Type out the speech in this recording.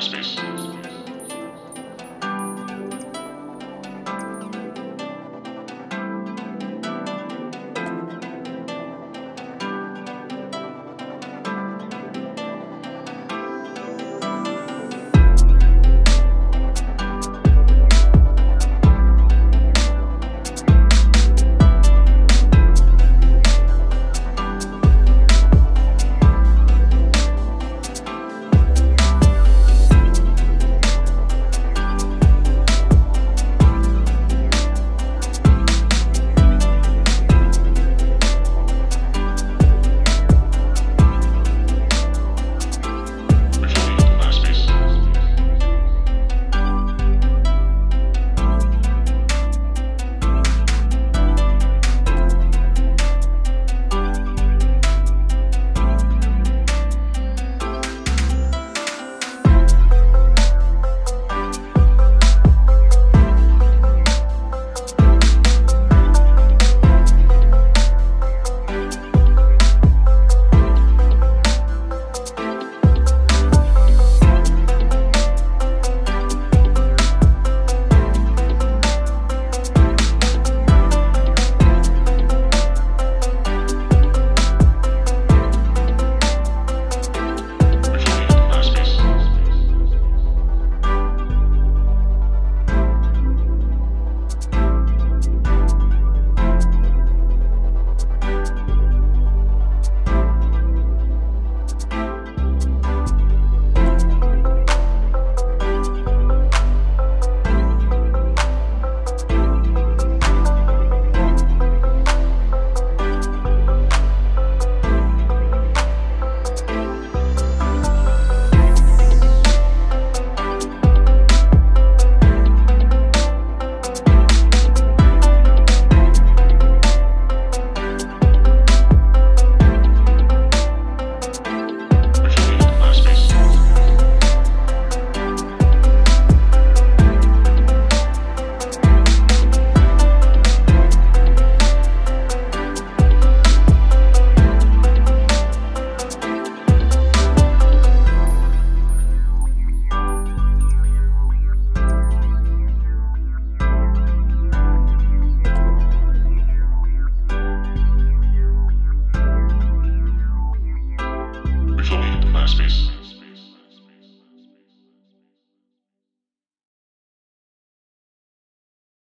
Space.